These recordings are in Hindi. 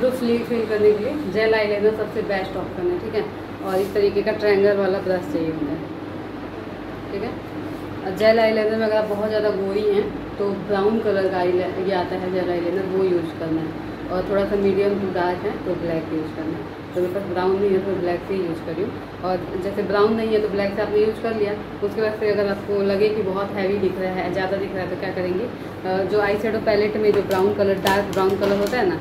तो फिल फिल करने के लिए जेल आईलाइनर सबसे बेस्ट ऑप्शन है, ठीक है? और इस तरीके का ट्रायंगल वाला ब्रश चाहिए होता है, ठीक है? और जेल आईलाइनर में अगर आप बहुत ज़्यादा गोरी हैं तो ब्राउन कलर का आई ये आता है जेल आईलाइनर वो यूज़ करना है। और थोड़ा सा मीडियम टू डार्क है तो ब्लैक यूज़ करना है। तो मेरे पास ब्राउन नहीं है तो ब्लैक से यूज़ करी और जैसे ब्राउन नहीं है तो ब्लैक से आपने यूज़ कर लिया। उसके बाद फिर अगर आपको लगे कि बहुत हैवी दिख रहा है, ज़्यादा दिख रहा है तो क्या करेंगे? जो आई पैलेट में जो brown colour dark brown colour होता है ना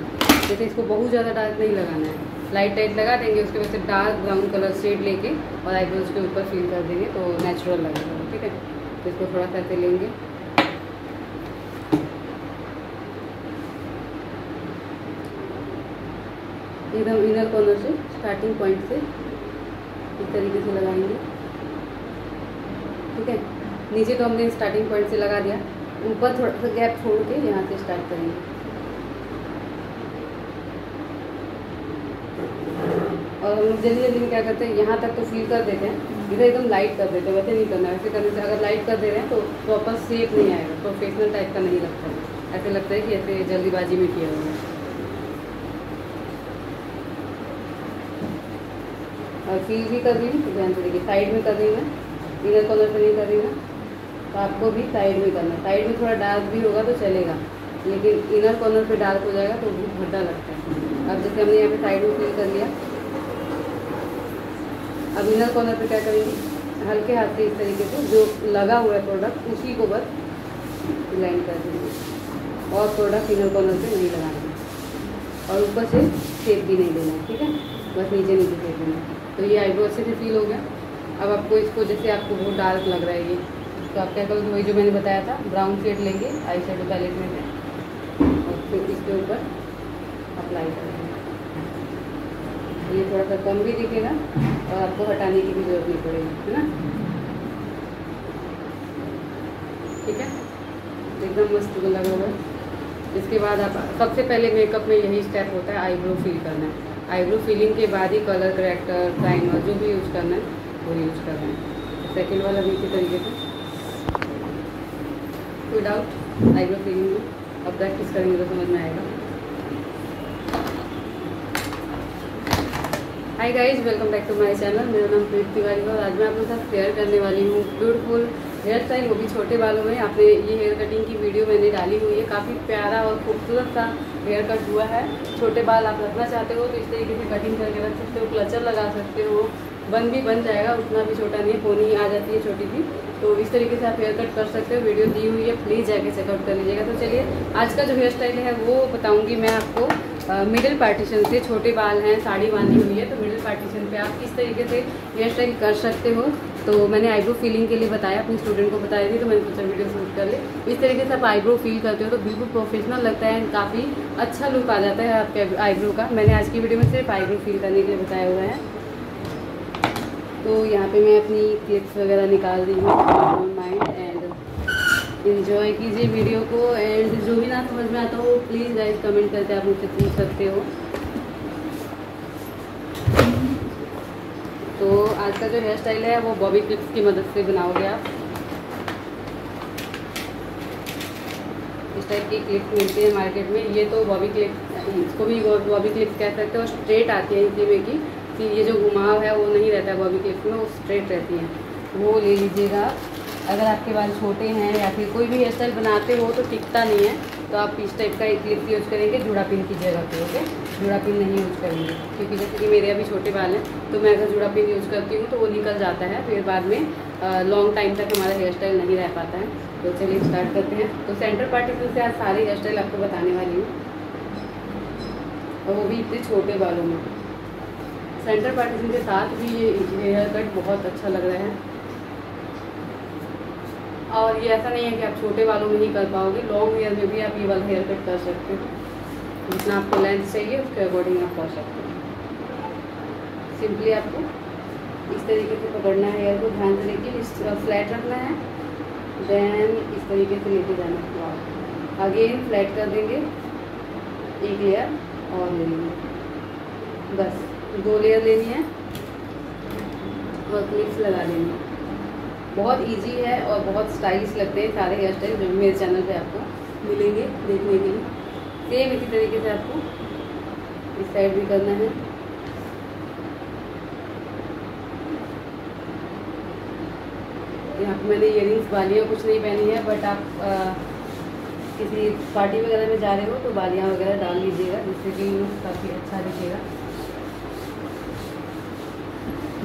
जैसे इसको बहुत ज़्यादा डार्क नहीं लगाना है। लाइट टाइट लगा देंगे, उसके वजह से डार्क ब्राउन कलर शेड लेके और आईब्रोज के ऊपर फिल कर देंगे तो नेचुरल लगेगा, ठीक है? तो इसको थोड़ा सा ऐसे लेंगे। एकदम इनर कॉर्नर से स्टार्टिंग पॉइंट से इस तरीके से लगाएँगे। ठीक है? नीचे तो हमने स्टार्टिंग पॉइंट से लगा दिया। ऊपर थोड़ा सा गैप छोड़ के यहाँ से स्टार्ट करेंगे। और हम लोग जल्दी जल्दी क्या करते हैं, यहाँ तक तो फील कर देते हैं, इधर एकदम लाइट कर देते हैं, वैसे नहीं करना, वैसे करने से अगर लाइट कर दे रहे हैं तो प्रॉपर सेफ़ नहीं आएगा प्रोफेशनल टाइप का नहीं लगता है। ऐसे लगता है कि ऐसे जल्दीबाजी में किया हुआ और फील भी कर रही हूँ, ध्यान से देखिए साइड में कर रही हूँ मैं इधर कलर से नहीं कर रही हूँ तो आपको भी साइड में करना साइड में थोड़ा डार्क भी होगा तो चलेगा, लेकिन इनर कॉर्नर पे डार्क हो जाएगा तो बहुत भड्डा लगता है। अब जैसे हमने यहाँ पे साइड में फिल कर लिया। अब इनर कॉर्नर पे क्या करेंगे? हल्के हाथ से इस तरीके से जो लगा हुआ है प्रोडक्ट उसी को बस लाइन कर देंगे। और प्रोडक्ट इनर कॉर्नर पे नहीं लगाना और ऊपर से शेप भी नहीं देना ठीक है? बस नीचे नीचे शेप देना तो ये आईब्रो अच्छे से फील हो गया। अब आपको इसको जैसे आपको बहुत डार्क लग रहा है ये तो आप क्या करोगे? वही जो मैंने बताया था ब्राउन शेड लेंगे आई शेडो पैलेट में और फिर इसके ऊपर अप्लाई करेंगे ये थोड़ा सा कम भी दिखेगा और आपको हटाने की भी ज़रूरत नहीं पड़ेगी, है ना? ठीक है? एकदम मस्त लगा हुआ इसके बाद आप, सबसे पहले मेकअप में यही स्टेप होता है आईब्रो फिल करना। है आईब्रो फिलिंग के बाद ही कलर करेक्टर प्राइमर जो भी यूज़ करना है, वो यूज़ करना है। सेकेंड वाला भी इसी तरीके से। डाउट आईब्रो फिलिंग में। अब तक किस करेंगे तो समझ में आएगा। Hi guys welcome back to my channel मेरा नाम प्रीत तिवारी है और आज मैं आपके साथ शेयर करने वाली हूँ ब्यूटीफुल हेयर स्टाइल वो भी छोटे बालों में। आपने ये हेयर कटिंग की वीडियो मैंने डाली हुई है। काफ़ी प्यारा और खूबसूरत सा हेयर कट हुआ है। छोटे बाल आप रखना चाहते हो तो इस तरीके से कटिंग करके रख सकते हो। क्लचर लगा सकते हो। बन भी बन जाएगा, उतना भी छोटा नहीं। पोनी आ जाती है छोटी सी। तो इस तरीके से आप हेयर कट कर सकते हो। वीडियो दी हुई है प्लीज़ जाके चेकआउट कर लीजिएगा। तो चलिए, आज का जो हेयर स्टाइल है वो बताऊँगी मैं आपको। मिडिल पार्टीशन से छोटे बाल हैं, साड़ी बांधी हुई है तो मिडिल पार्टीशन पे आप किस तरीके से हेयर स्टाइल कर सकते हो? तो मैंने आईब्रो फीलिंग के लिए बताया, अपने स्टूडेंट को बताई थी तो मैंने सोचा वीडियो शूट कर ले। इस तरीके से आप आईब्रो फील करते हो तो बिल्कुल प्रोफेशनल लगता है, काफ़ी अच्छा लुक आ जाता है आपके आईब्रो का। मैंने आज की वीडियो में सिर्फ़ आईब्रो फील करने के लिए बताया हुआ है। तो यहाँ पे मैं अपनी क्लिप्स वगैरह निकाल रही हूँ माइंड एंड इन्जॉय कीजिए वीडियो को एंड जो भी ना समझ में आता हो प्लीज़ गाइज़ कमेंट करके आप मुझसे पूछ सकते हो। तो आज का जो हेयर स्टाइल है, वो बॉबी क्लिप्स की मदद से बनाओगे आप। इस टाइप की क्लिप मिलती है मार्केट में। ये तो बॉबी क्लिप इसको भी बॉबी क्लिप कह सकते हो स्ट्रेट आती है इसी में की, कि ये जो घुमाव है, वो नहीं रहता है बॉबी क्लिप में, वो स्ट्रेट रहती है। वो ले लीजिएगा। अगर आपके बाल छोटे हैं या फिर कोई भी हेयर स्टाइल बनाते हो तो टिकता नहीं है तो आप इस टाइप का एक क्लिप यूज़ करेंगे, जुड़ा पिन की जगह पे ओके जुड़ा पिन नहीं यूज़ करेंगे, क्योंकि जैसे कि मेरे अभी छोटे बाल हैं तो मैं अगर जुड़ा पिन यूज़ करती हूँ तो वो निकल जाता है, फिर बाद में लॉन्ग टाइम तक हमारा हेयर स्टाइल नहीं रह पाता है। तो चलिए स्टार्ट करते हैं। तो सेंटर पार्टिकल से आज सारे हेयर स्टाइल आपको बताने वाली हूँ। और वो भी इतने छोटे बालों में। सेंटर पार्टीशन के साथ भी ये हेयर कट बहुत अच्छा लग रहा है। और ये ऐसा नहीं है कि आप छोटे वालों में ही कर पाओगे लॉन्ग हेयर में भी आप ये वाला हेयर कट कर सकते हो। जितना आपको लेंथ चाहिए, उसके अकॉर्डिंग आप कर सकते हो। सिंपली आपको इस तरीके से पकड़ना है हेयर को, ध्यान से लेके इस फ्लैट रखना है देन इस तरीके से लेके जाना है। अगेन फ्लैट कर देंगे, एक लेयर और ले लेंगे। बस, दो लेयर लेनी है और क्लिप्स लगा लेनी है। बहुत इजी है और बहुत स्टाइलिश लगते हैं सारे हेयर स्टाइल जो मेरे चैनल पे आपको मिलेंगे देखने के लिए। सेम इसी तरीके से आपको इस साइड भी करना है। यहाँ पे मैंने इयर बालियाँ कुछ नहीं पहनी है बट आप आ, किसी पार्टी वगैरह में जा रहे हो तो बालियाँ वगैरह डाल लीजिएगा जिससे कि काफ़ी अच्छा दिखेगा।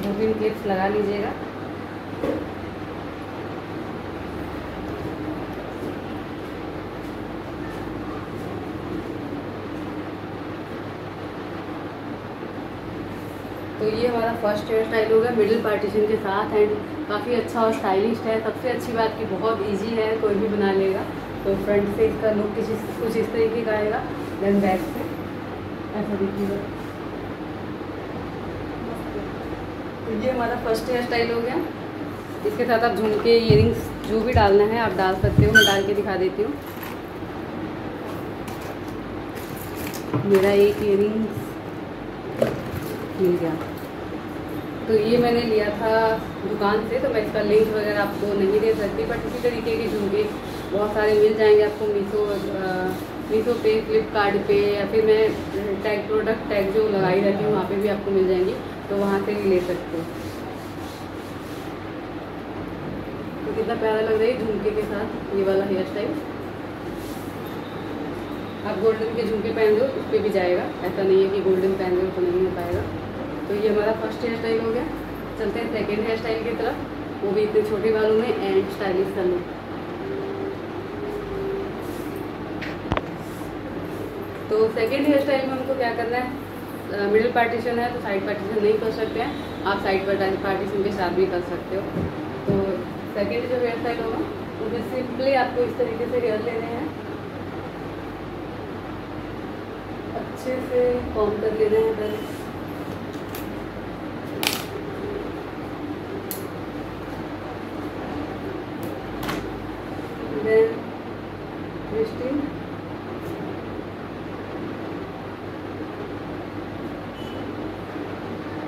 दो तीन क्लिप्स लगा लीजिएगा। तो ये हमारा फ़र्स्ट हेयर स्टाइल होगा मिडिल पार्टीशन के साथ एंड काफ़ी अच्छा और स्टाइलिश है। सबसे अच्छी बात कि बहुत इजी है, कोई भी बना लेगा। तो फ्रंट से इसका लुक किसी, कुछ इस तरीके का आएगा देन बैक से। ऐसा देखिएगा। तो ये हमारा फ़र्स्ट हेयर स्टाइल हो गया। इसके साथ आप झुमके इयर जो भी डालना है, आप डाल सकते हो। मैं डाल के दिखा देती हूँ। मेरा एक इयर मिल गया। तो ये मैंने लिया था दुकान से तो मैं इसका लिंक वगैरह आपको नहीं दे सकती बट इसी तरीके के झुमके बहुत सारे मिल जाएँगे आपको मीशो मीशो पे फ्लिपकार्ट पे या फिर मैं टैग प्रोडक्ट टैग जो लगाई रहती हूँ, वहाँ पे भी आपको मिल जाएँगी तो वहाँ से भी ले सकते हो। तो कितना प्यारा लग रहा है झुमके के साथ, ये वाला हेयर स्टाइल आप गोल्डन के झुमके पहन दो उस पर भी जाएगा, ऐसा नहीं है कि गोल्डन पहन दो तो नहीं हो पाएगा। तो ये हमारा फ़र्स्ट हेयर स्टाइल हो गया। चलते हैं सेकेंड हेयर स्टाइल की तरफ़। वो भी इतने छोटे बालों में एंड स्टाइलिश कर लुक तो सेकेंड हेयर स्टाइल में हमको क्या करना है? मिडिल पार्टीशन है तो साइड पार्टीशन नहीं कर सकते हैं। आप साइड पार्टीशन के साथ भी कर सकते हो। तो सेकेंड जो हेयर स्टाइल होगा, वो सिंपली आपको इस तरीके से हेयर लेने हैं। अच्छे से कॉम कर लेना है पहले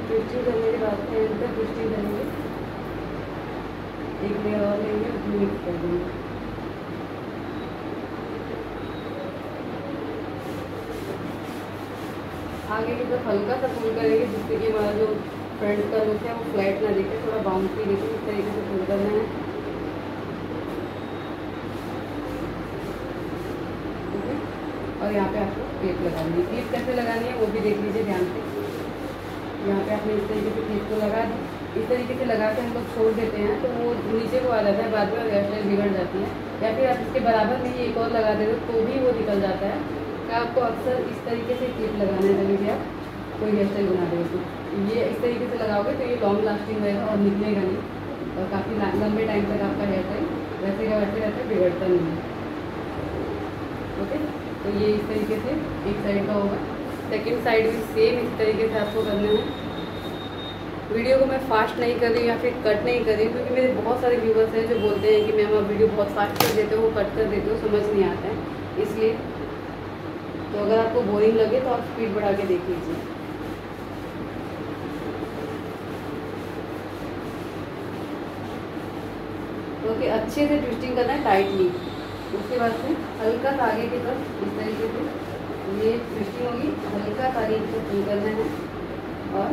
ट्विस्टिंग करने के बाद एंड तक ट्विस्टिंग करेंगे। एक लेयर और लेंगे मिक्स कर देंगे। आगे की तरफ़ हल्का सा फुल करेंगे, जिससे कि हमारा जो फ्रंट का लुक है, वो फ्लैट ना दिखे, थोड़ा बाउंसी दिखे, इस तरीके से फुल करना है। और यहाँ पे आपको क्लिप लगानी है। क्लिप कैसे लगानी है, वो भी देख लीजिए ध्यान से। यहाँ पे आपने इस तरीके से क्लिप को लगा दी इस तरीके से लगा के हम लोग छोड़ देते हैं तो वो नीचे को आ जाता है, बाद में स्टाइल बिगड़ जाती है, या फिर आप इसके बराबर में ही एक और लगा देते तो भी वो निकल जाता है। तो आपको अक्सर इस तरीके से क्लिप लगाना है जब आप कोई हेयर स्टाइल बना देंगे तो। ये इस तरीके से लगाओगे तो ये लॉन्ग लास्टिंग रहेगा और निकलेगा नहीं। और काफ़ी लंबे टाइम तक आपका हेयर स्टाइल वैसे का वैसे रहता है, बिगड़ता नहीं है। ओके तो ये इस तरीके से एक साइड का होगा। सेकंड साइड भी सेम इस तरीके से आपको करना है वीडियो को मैं फास्ट नहीं कर रही या फिर कट नहीं कर रही क्योंकि मेरे बहुत सारे व्यूवर्स हैं जो बोलते हैं कि मैम आप वीडियो बहुत फास्ट कर देते हो कट कर देते हो, समझ नहीं आता है। इसलिए तो अगर आपको बोरिंग लगे तो आप स्पीड बढ़ा के देख लीजिए। तो अच्छे से ट्विस्टिंग करना है टाइटली उसके बाद से हल्का सा आगे की तरफ़ इस तरीके से ये ट्विस्टिंग होगी हल्का सा आगे की तरफ़ करना है और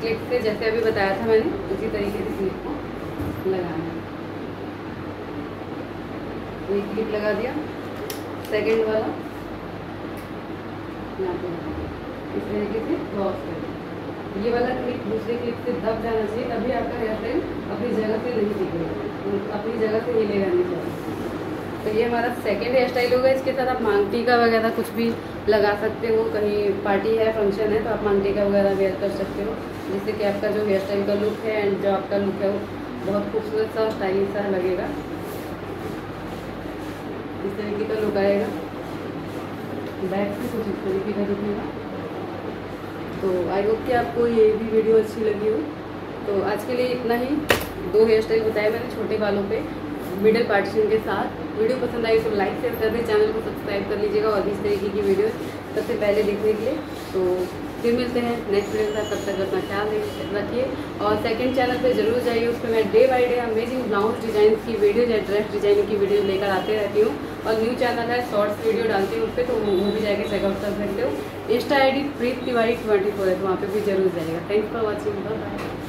क्लिप से जैसे अभी बताया था मैंने, उसी तरीके से क्लिप को लगाना है। तो एक क्लिप लगा दिया। सेकंड वाला। इस तरीके से क्रॉस कर ये वाला क्लिप दूसरे क्लिप से दब जाना चाहिए, तभी आपका हेयर अपनी जगह से नहीं दिखेगा अपनी जगह से हिलेगा नहीं चाहिए। तो ये हमारा सेकेंड हेयर स्टाइल होगा, इसके साथ आप मांग टीका वगैरह कुछ भी लगा सकते हो, कहीं पार्टी है फ़ंक्शन है तो आप मांग टीका वगैरह वेयर कर सकते हो, जिससे कि आपका जो हेयर स्टाइल का लुक है एंड जो आपका लुक है, वो बहुत खूबसूरत सा और स्टाइलिश सा लगेगा। इस तरीके का लुक आएगा। बैक से कुछ इस तरीके का दिखेगा। तो आई होप कि आपको ये भी वीडियो अच्छी लगी हो। तो आज के लिए इतना ही। दो हेयर स्टाइल बताए मैंने छोटे बालों पे मिडिल पार्टीशन के साथ। वीडियो पसंद आई तो लाइक शेयर कर दें, चैनल को सब्सक्राइब कर लीजिएगा और इस तरीके की वीडियो सबसे पहले देखने के लिए। तो फिर मिलते हैं नेक्स्ट वीडियो के तब तक अपना ख्याल रखिए। और सेकंड चैनल पे ज़रूर जाइए, उस पर मैं day by day amazing blouse design की वीडियो या ड्रेस डिज़ाइनिंग की वीडियो लेकर आते रहती हूँ। और न्यू चैनल है शॉर्ट्स वीडियो डालती हूँ उस पर तो वो भी जाके चेकआउट कर सकते हो। Insta I D Preet Tiwari twenty four है तो वहाँ पर भी ज़रूर जाएगा थैंक्स फॉर वॉचिंग बाय